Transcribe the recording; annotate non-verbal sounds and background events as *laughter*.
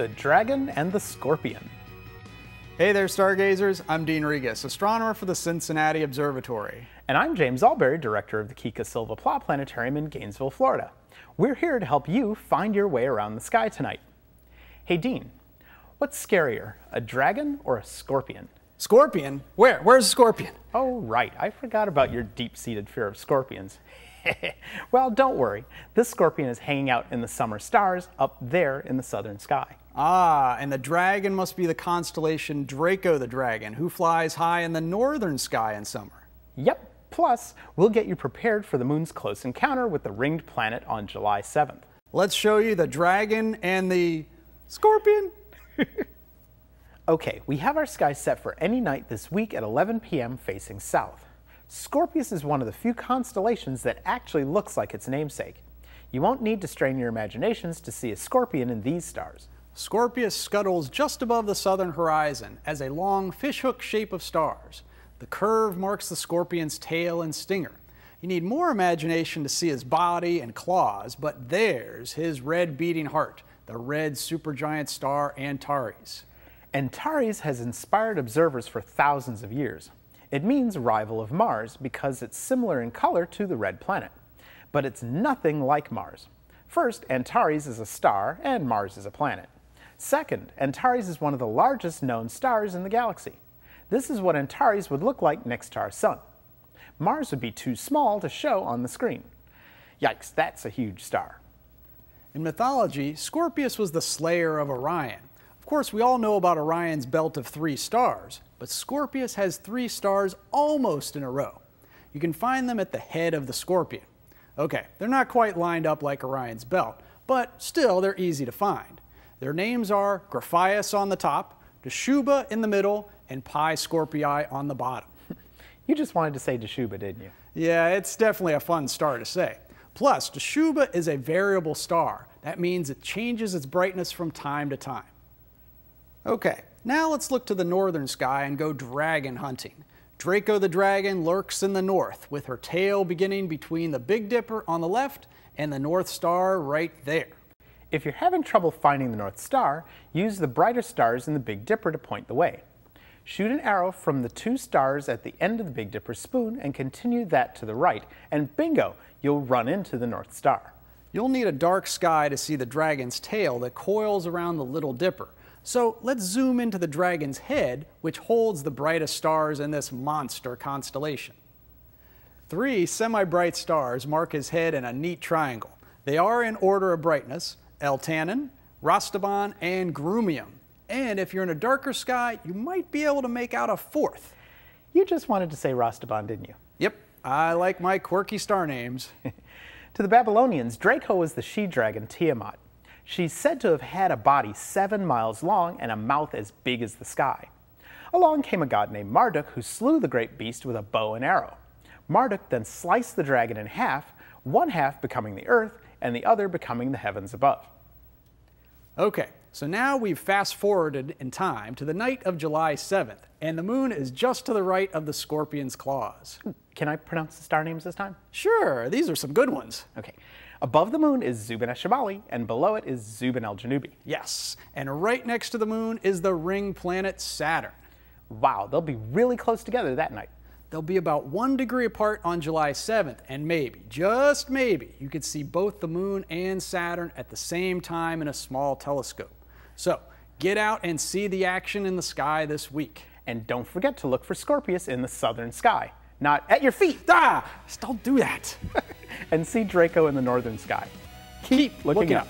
The Dragon and the Scorpion. Hey there, stargazers. I'm Dean Regas, astronomer for the Cincinnati Observatory. And I'm James Albury, director of the Kika Silva Pla Planetarium in Gainesville, Florida. We're here to help you find your way around the sky tonight. Hey, Dean, what's scarier, a dragon or a scorpion? Scorpion? Where? Where's the scorpion? Oh, right. I forgot about your deep seated fear of scorpions. *laughs* well, don't worry. This scorpion is hanging out in the summer stars up there in the southern sky. Ah, and the dragon must be the constellation Draco the Dragon, who flies high in the northern sky in summer. Yep. Plus, we'll get you prepared for the moon's close encounter with the ringed planet on July 7th. Let's show you the dragon and the scorpion. *laughs* okay, we have our sky set for any night this week at 11 p.m. facing south. Scorpius is one of the few constellations that actually looks like its namesake. You won't need to strain your imaginations to see a scorpion in these stars. Scorpius scuttles just above the southern horizon as a long fishhook shape of stars. The curve marks the scorpion's tail and stinger. You need more imagination to see his body and claws, but there's his red beating heart, the red supergiant star Antares. Antares has inspired observers for thousands of years. It means rival of Mars because it's similar in color to the red planet. But it's nothing like Mars. First, Antares is a star and Mars is a planet. Second, Antares is one of the largest known stars in the galaxy. This is what Antares would look like next to our Sun. Mars would be too small to show on the screen. Yikes, that's a huge star. In mythology, Scorpius was the slayer of Orion. Of course, we all know about Orion's belt of three stars, but Scorpius has three stars almost in a row. You can find them at the head of the scorpion. Okay, they're not quite lined up like Orion's belt, but still they're easy to find. Their names are Graffias on the top, Dschubba in the middle, and Pi Scorpii on the bottom. *laughs* you just wanted to say Dschubba, didn't you? Yeah, it's definitely a fun star to say. Plus, Dschubba is a variable star. That means it changes its brightness from time to time. Okay, now let's look to the northern sky and go dragon hunting. Draco the dragon lurks in the north with her tail beginning between the Big Dipper on the left and the North Star right there. If you're having trouble finding the North Star, use the brighter stars in the Big Dipper to point the way. Shoot an arrow from the two stars at the end of the Big Dipper spoon and continue that to the right, and bingo, you'll run into the North Star. You'll need a dark sky to see the dragon's tail that coils around the Little Dipper. So let's zoom into the dragon's head, which holds the brightest stars in this monster constellation. Three semi-bright stars mark his head in a neat triangle. They are in order of brightness, Eltanin, Rastaban, and Grumium. And if you're in a darker sky, you might be able to make out a fourth. You just wanted to say Rastaban, didn't you? Yep, I like my quirky star names. *laughs* to the Babylonians, Draco was the she-dragon Tiamat. She's said to have had a body seven miles long and a mouth as big as the sky. Along came a god named Marduk who slew the great beast with a bow and arrow. Marduk then sliced the dragon in half, one half becoming the earth and the other becoming the heavens above. Okay, so now we've fast forwarded in time to the night of July 7th, and the moon is just to the right of the scorpion's claws. Can I pronounce the star names this time? Sure, these are some good ones. Okay. Above the moon is Zubeneschamali, and below it is Zubenelgenubi. Yes, and right next to the moon is the ring planet Saturn. Wow, they'll be really close together that night. They'll be about one degree apart on July 7th, and maybe, just maybe, you could see both the moon and Saturn at the same time in a small telescope. So get out and see the action in the sky this week. And don't forget to look for Scorpius in the southern sky, not at your feet. Ah, don't do that. *laughs* and see Draco in the northern sky. Keep, looking, looking up. up.